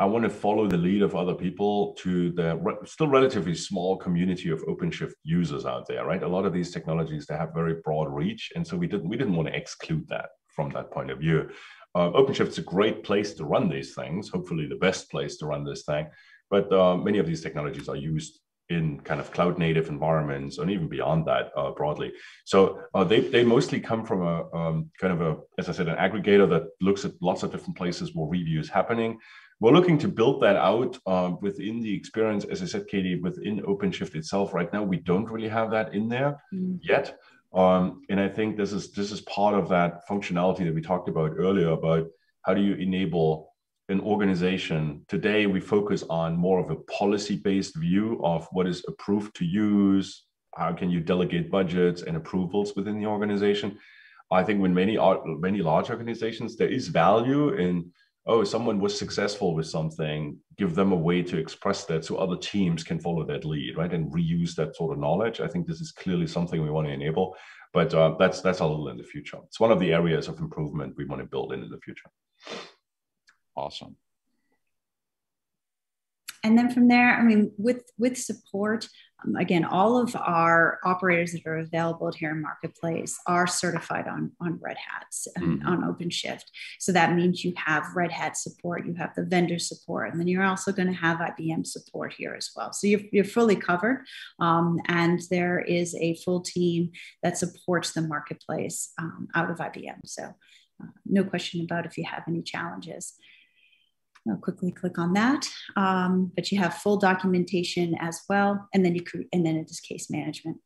I want to follow the lead of other people to the re- still relatively small community of OpenShift users out there, right? A lot of these technologies they have very broad reach, and so we didn't we didn't want to exclude that from that point of view. Uh, OpenShift's a great place to run these things, hopefully the best place to run this thing. But uh, many of these technologies are used in kind of cloud native environments and even beyond that uh, broadly. So uh, they, they mostly come from a um, kind of a, as I said, an aggregator that looks at lots of different places where review is happening. We're looking to build that out uh, within the experience, as I said, Katie, within OpenShift itself. Right now, we don't really have that in there mm. yet. Um, and I think this is this is part of that functionality that we talked about earlier about how do you enable an organization. Today, we focus on more of a policy-based view of what is approved to use, how can you delegate budgets and approvals within the organization. I think when many many large organizations, there is value in oh, someone was successful with something, give them a way to express that so other teams can follow that lead, right? And reuse that sort of knowledge. I think this is clearly something we want to enable, but uh, that's that's a little in the future. It's one of the areas of improvement we want to build in in the future. Awesome and then from there i mean with with support um, again all of our operators that are available here in marketplace are certified on on red hats mm-hmm. on openshift. So that means you have red hat support you have the vendor support and then you're also going to have ibm support here as well. So you're, you're fully covered um, and there is a full team that supports the marketplace um, out of ibm so uh, no question about if you have any challenges I'll quickly click on that. Um, but you have full documentation as well, and then you could, and then it is case management.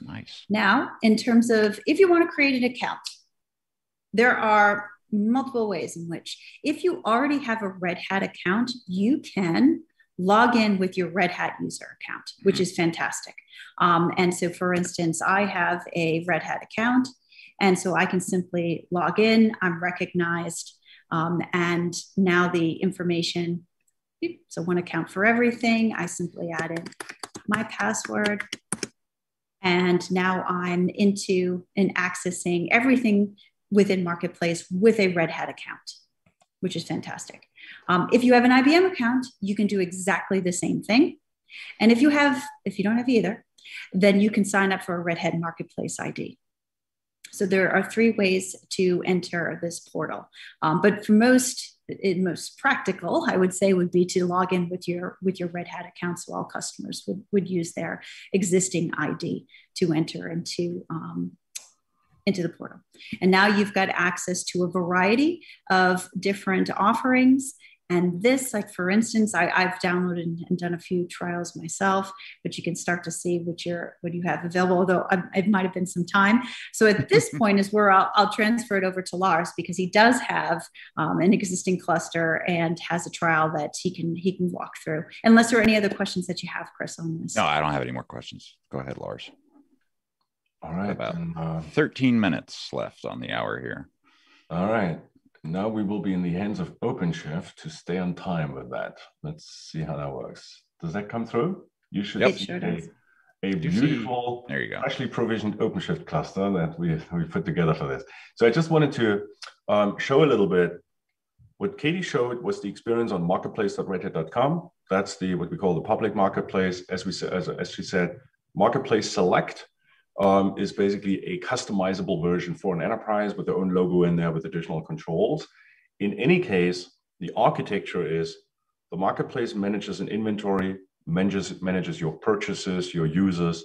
Nice. Now, in terms of if you want to create an account, there are multiple ways in which, if you already have a Red Hat account, you can log in with your Red Hat user account, which is fantastic. Um, and so, for instance, I have a Red Hat account, and so I can simply log in. I'm recognized um, and now the information So one account for everything. I simply added my password. And now I'm into and accessing everything within Marketplace with a Red Hat account, which is fantastic. Um, if you have an IBM account, you can do exactly the same thing. And if you have, if you don't have either, then you can sign up for a Red Hat Marketplace ID. So there are three ways to enter this portal. Um, but for most it most practical, I would say, would be to log in with your with your Red Hat account. So all customers would, would use their existing ID to enter into um, into the portal. And now you've got access to a variety of different offerings and this, like for instance, I, have downloaded and done a few trials myself, but you can start to see what you're what you have available. Although I, it might have been some time. So at this point is where I'll, I'll, transfer it over to Lars because he does have um, an existing cluster and has a trial that he can he can walk through. Unless there are any other questions that you have, Chris, on this. No, I don't have any more questions. Go ahead, Lars. All right. About and, uh, 13 minutes left on the hour here. All right. Now we will be in the hands of OpenShift to stay on time with that. Let's see how that works. Does that come through? You should yep. see a, a beautiful, there you go. actually provisioned OpenShift cluster that we we put together for this. So I just wanted to um, show a little bit. What Katie showed was the experience on marketplace.redhat.com. That's the what we call the public marketplace. As we as, as she said, Marketplace Select um, is basically a customizable version for an enterprise with their own logo in there with additional controls. In any case, the architecture is the marketplace manages an inventory, manages, manages your purchases, your users,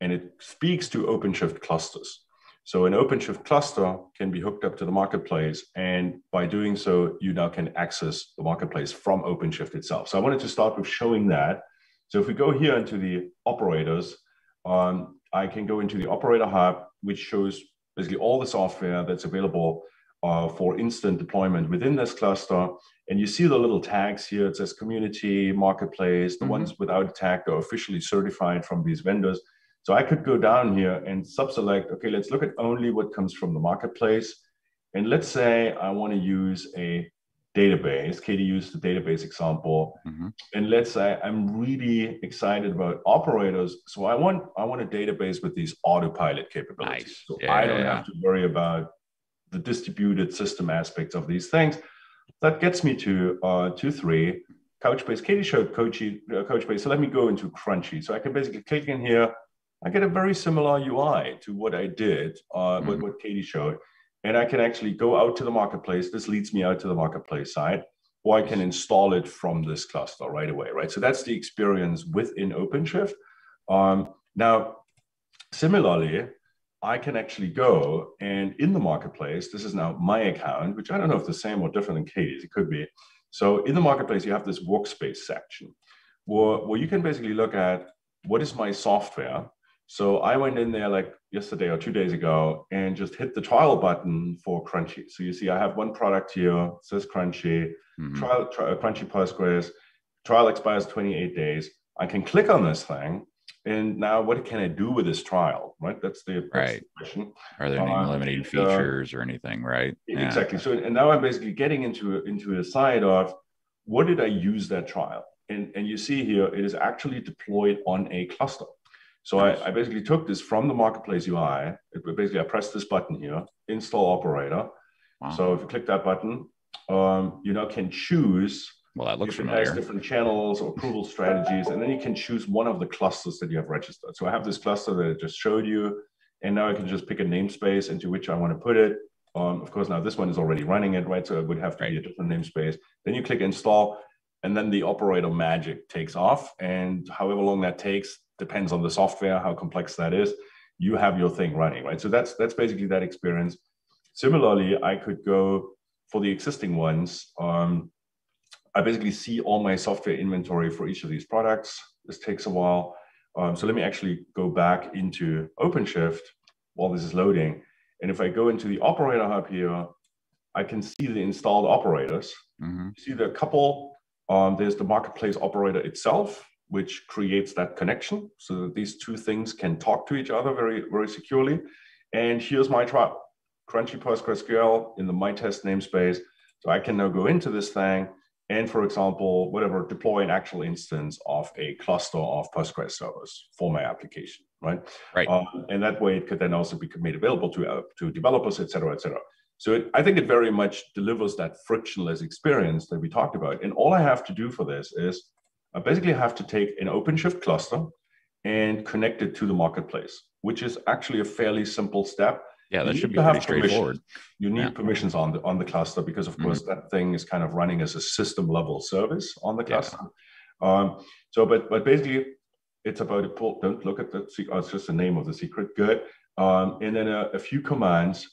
and it speaks to OpenShift clusters. So an OpenShift cluster can be hooked up to the marketplace. And by doing so, you now can access the marketplace from OpenShift itself. So I wanted to start with showing that. So if we go here into the operators, um, I can go into the operator hub, which shows basically all the software that's available uh, for instant deployment within this cluster. And you see the little tags here. It says community, marketplace. The mm-hmm. ones without a tag are officially certified from these vendors. So I could go down here and subselect, okay, let's look at only what comes from the marketplace. And let's say I want to use a database. Katie used the database example. Mm-hmm. And let's say I'm really excited about operators. So I want I want a database with these autopilot capabilities. Nice. So yeah, I don't yeah. have to worry about the distributed system aspects of these things. That gets me to uh, two, three. Couchbase. Katie showed Coachy, uh, Couchbase. So let me go into Crunchy. So I can basically click in here. I get a very similar UI to what I did, uh, mm-hmm. what, what Katie showed and I can actually go out to the marketplace. This leads me out to the marketplace side, or I can install it from this cluster right away, right? So that's the experience within OpenShift. Um, now, similarly, I can actually go and in the marketplace, this is now my account, which I don't know if the same or different than Katie's, it could be. So in the marketplace, you have this workspace section where, where you can basically look at what is my software so I went in there like yesterday or two days ago and just hit the trial button for Crunchy. So you see, I have one product here, says Crunchy, mm-hmm. trial, tri- Crunchy Postgres, trial expires 28 days. I can click on this thing. And now what can I do with this trial? Right. That's the, that's right. The question. Are there any uh, limiting features uh, or anything? Right. Exactly. Yeah. So, and now I'm basically getting into, into a side of what did I use that trial? And, and you see here, it is actually deployed on a cluster. So I, I, basically took this from the marketplace UI. It, basically, I pressed this button here, install operator. Wow. So if you click that button, um, you now can choose. Well, that looks familiar. different channels or approval strategies, and then you can choose one of the clusters that you have registered. So I have this cluster that I just showed you, and now I can just pick a namespace into which I want to put it. Um, of course, now this one is already running it, right? So it would have to right. be a different namespace. Then you click install, and then the operator magic takes off. And however long that takes, depends on the software, how complex that is. You have your thing running, right? So that's that's basically that experience. Similarly, I could go for the existing ones. Um, I basically see all my software inventory for each of these products. This takes a while. Um, so let me actually go back into OpenShift while this is loading. And if I go into the operator hub here, I can see the installed operators. Mm-hmm. See the couple. Um, there's the marketplace operator itself, which creates that connection so that these two things can talk to each other very, very securely. And here's my trial, Crunchy PostgreSQL in the MyTest namespace. So I can now go into this thing and for example, whatever, deploy an actual instance of a cluster of Postgres servers for my application, right? Right. Um, and that way it could then also be made available to, uh, to developers, et cetera, et cetera. So it, I think it very much delivers that frictionless experience that we talked about. And all I have to do for this is I basically have to take an OpenShift cluster and connect it to the marketplace, which is actually a fairly simple step. Yeah, that you should be pretty straightforward. You need yeah. permissions on the on the cluster because, of mm-hmm. course, that thing is kind of running as a system level service on the cluster. Yeah. Um, so, but but basically, it's about a pull. Don't look at the. Oh, it's just the name of the secret. Good. Um, and then a, a few commands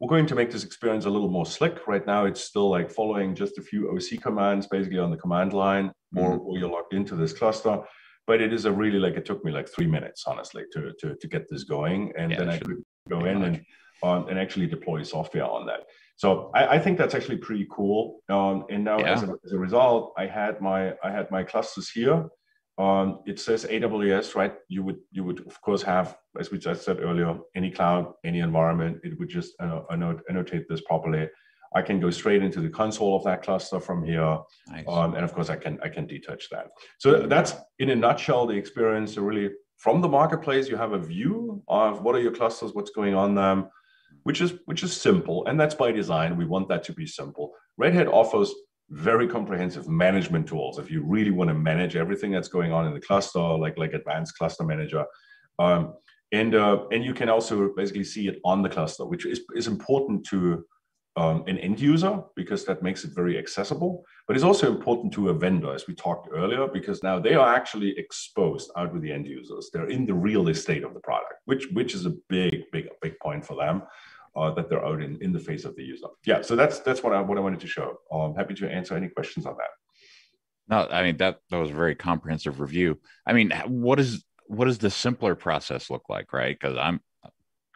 we're going to make this experience a little more slick. Right now, it's still like following just a few OC commands, basically on the command line, or, mm-hmm. or you're logged into this cluster. But it is a really like it took me like three minutes, honestly, to to, to get this going, and yeah, then I could go in and um, and actually deploy software on that. So I, I think that's actually pretty cool. Um, and now yeah. as, a, as a result, I had my I had my clusters here. Um, it says AWS, right? You would you would of course have, as we just said earlier, any cloud, any environment. It would just uh, annotate this properly. I can go straight into the console of that cluster from here, nice. um, and of course I can I can detach that. So that's in a nutshell the experience. So really, from the marketplace, you have a view of what are your clusters, what's going on them, which is which is simple, and that's by design. We want that to be simple. Red Hat offers very comprehensive management tools if you really want to manage everything that's going on in the cluster, like like Advanced Cluster Manager. Um, and uh, and you can also basically see it on the cluster, which is, is important to um, an end user because that makes it very accessible. But it's also important to a vendor, as we talked earlier, because now they are actually exposed out with the end users. They're in the real estate of the product, which which is a big, big, big point for them uh, that they're out in, in the face of the user. Yeah, so that's that's what I what I wanted to show. I'm happy to answer any questions on that. No, I mean that that was a very comprehensive review. I mean, what is what does the simpler process look like, right? Because I'm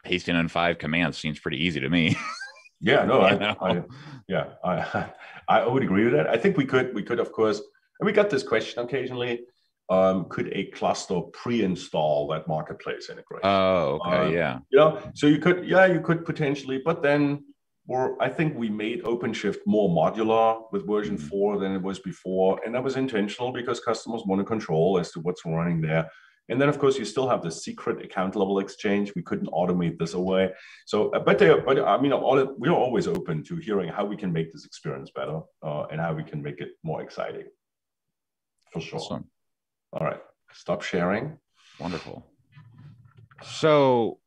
pasting in five commands seems pretty easy to me. yeah, no, I, I, yeah, I I would agree with that. I think we could we could of course, and we got this question occasionally um, could a cluster pre-install that marketplace integration? Oh, okay, uh, yeah. You know, so you could, yeah, you could potentially, but then or I think we made OpenShift more modular with version mm-hmm. four than it was before, and that was intentional because customers want to control as to what's running there. And then, of course, you still have the secret account level exchange. We couldn't automate this away. So, uh, but they, but I mean, all, we're always open to hearing how we can make this experience better uh, and how we can make it more exciting. For sure. Awesome. All right. Stop sharing. Wonderful. So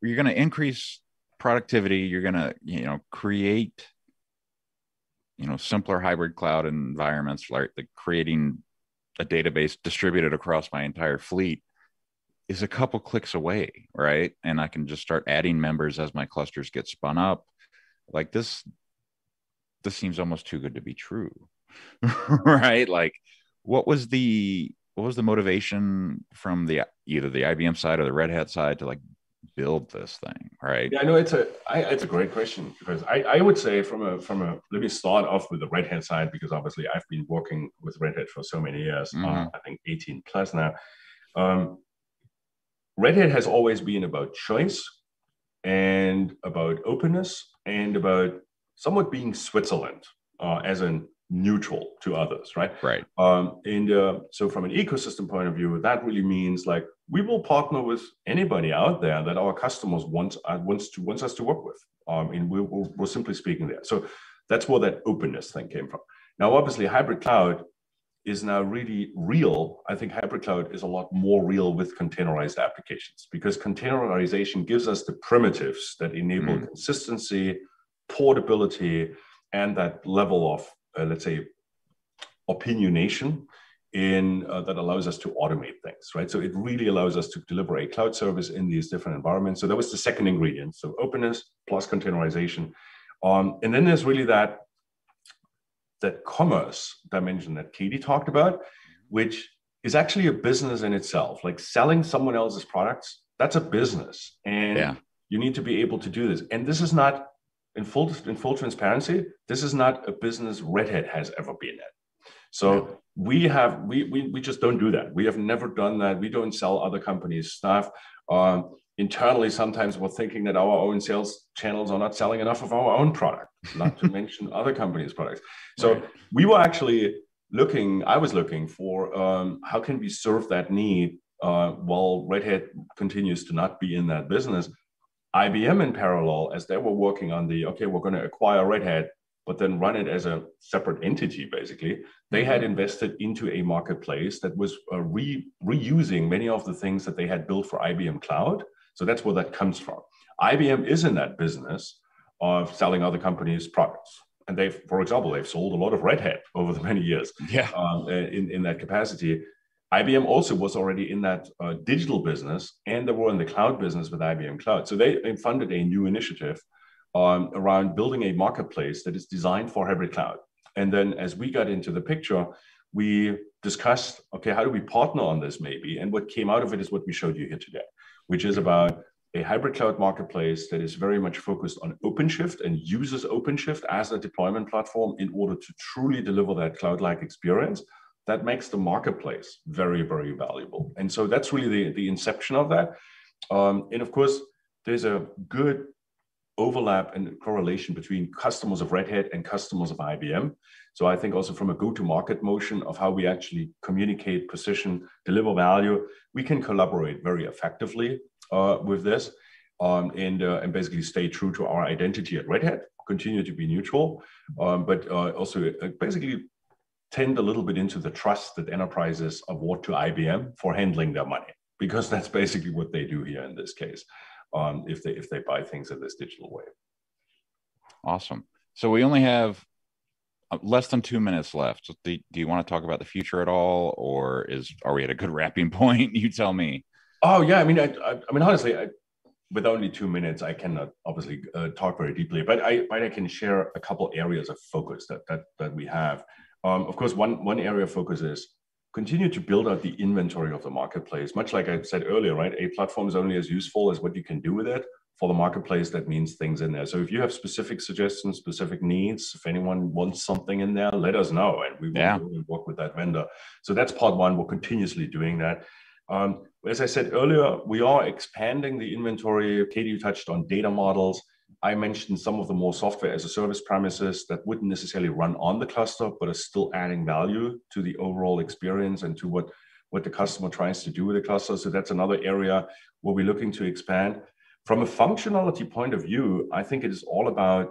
you're going to increase productivity. You're going to, you know, create, you know, simpler hybrid cloud environments, like the creating a database distributed across my entire fleet is a couple clicks away, right? And I can just start adding members as my clusters get spun up. Like this, this seems almost too good to be true, right? Like what was the what was the motivation from the either the IBM side or the Red Hat side to like build this thing, right? Yeah, no, it's a I, it's a great question because I, I would say from a from a let me start off with the Red Hat side because obviously I've been working with Red Hat for so many years, uh, mm-hmm. uh, I think 18 plus now. Um, Red Hat has always been about choice and about openness and about somewhat being Switzerland, uh, as in neutral to others, right? Right. Um, and uh, so, from an ecosystem point of view, that really means like we will partner with anybody out there that our customers want uh, wants to wants us to work with. Um, and we, we're, we're simply speaking there. So that's where that openness thing came from. Now, obviously, hybrid cloud is now really real. I think hybrid cloud is a lot more real with containerized applications because containerization gives us the primitives that enable mm. consistency, portability, and that level of let's say, opinionation in uh, that allows us to automate things, right? So it really allows us to deliver a cloud service in these different environments. So that was the second ingredient. So openness plus containerization, um, and then there's really that that commerce dimension that Katie talked about, which is actually a business in itself. Like selling someone else's products, that's a business, and yeah. you need to be able to do this. And this is not in full in full transparency, this is not a business Red Hat has ever been in. So yeah. we have we, we we just don't do that. We have never done that. We don't sell other companies stuff. Um, internally sometimes we're thinking that our own sales channels are not selling enough of our own product, not to mention other companies' products. So right. we were actually looking, I was looking for um, how can we serve that need uh, while Red Hat continues to not be in that business. IBM in parallel, as they were working on the, okay, we're going to acquire Red Hat, but then run it as a separate entity, basically, they had mm-hmm. invested into a marketplace that was uh, re- reusing many of the things that they had built for IBM Cloud so that's where that comes from. IBM is in that business of selling other companies' products. And they've, for example, they've sold a lot of Red Hat over the many years yeah. Um, in, in that capacity. IBM also was already in that uh, digital business and they were in the cloud business with IBM Cloud. So they, funded a new initiative um, around building a marketplace that is designed for hybrid cloud. And then as we got into the picture, we discussed, okay, how do we partner on this maybe? And what came out of it is what we showed you here today which is about a hybrid cloud marketplace that is very much focused on OpenShift and uses OpenShift as a deployment platform in order to truly deliver that cloud-like experience. That makes the marketplace very, very valuable. And so that's really the, the inception of that. Um, and of course, there's a good overlap and correlation between customers of Red Hat and customers of IBM. So I think also from a go-to-market motion of how we actually communicate, position, deliver value, we can collaborate very effectively uh, with this, um, and uh, and basically stay true to our identity at Red Hat, continue to be neutral, um, but uh, also uh, basically tend a little bit into the trust that enterprises award to IBM for handling their money, because that's basically what they do here in this case um, if they if they buy things in this digital way. Awesome. So we only have uh, less than two minutes left. Do, do you want to talk about the future at all, or is are we at a good wrapping point? You tell me. Oh yeah, I mean, I, I, I mean, honestly, I, with only two minutes, I cannot obviously uh, talk very deeply, but I, but I can share a couple areas of focus that that that we have. Um, of course, one one area of focus is continue to build out the inventory of the marketplace. Much like I said earlier, right? A platform is only as useful as what you can do with it. For the marketplace, that means things in there. So if you have specific suggestions, specific needs, if anyone wants something in there, let us know and we will yeah. work with that vendor. So that's part one. We're continuously doing that. Um, as I said earlier, we are expanding the inventory. Katie you touched on data models. I mentioned some of the more software as a service premises that wouldn't necessarily run on the cluster, but are still adding value to the overall experience and to what, what the customer tries to do with the cluster. So that's another area where we're looking to expand. From a functionality point of view, I think it is all about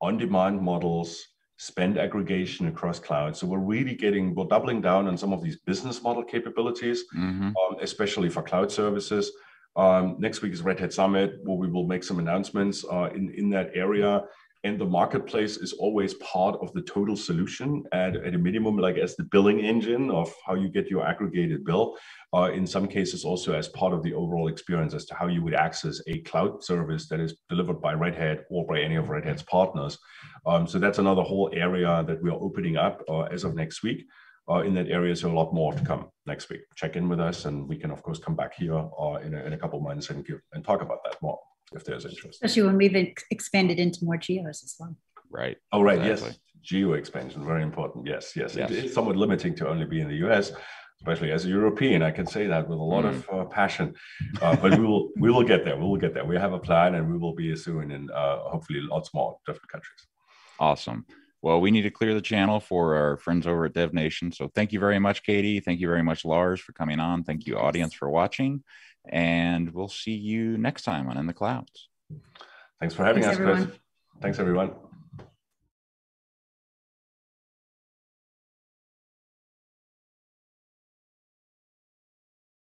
on-demand models, spend aggregation across clouds. So we're really getting, we're doubling down on some of these business model capabilities, mm-hmm. um, especially for cloud services. Um, next week is Red Hat Summit, where we will make some announcements uh, in, in that area. And the marketplace is always part of the total solution at, at a minimum, like as the billing engine of how you get your aggregated bill. Uh, in some cases, also as part of the overall experience as to how you would access a cloud service that is delivered by Red Hat or by any of Red Hat's partners. Um, so that's another whole area that we are opening up uh, as of next week uh, in that area. So a lot more to come next week. Check in with us, and we can of course come back here uh, in, a, in a couple months and give and talk about that more if there's interest. Especially when we've expanded into more geos as well. Right. Oh, right. Exactly. Yes. Geo expansion, very important. Yes, yes. yes. It, it's somewhat limiting to only be in the US, especially as a European. I can say that with a lot mm. of uh, passion. Uh, but we will we will get there. We will get there. We have a plan, and we will be soon in uh, hopefully lots more different countries. Awesome. Well, we need to clear the channel for our friends over at DevNation. So thank you very much, Katie. Thank you very much, Lars, for coming on. Thank you, audience, for watching. And we'll see you next time on In the Clouds. Thanks for having Thanks, us, everyone. Chris. Thanks, everyone.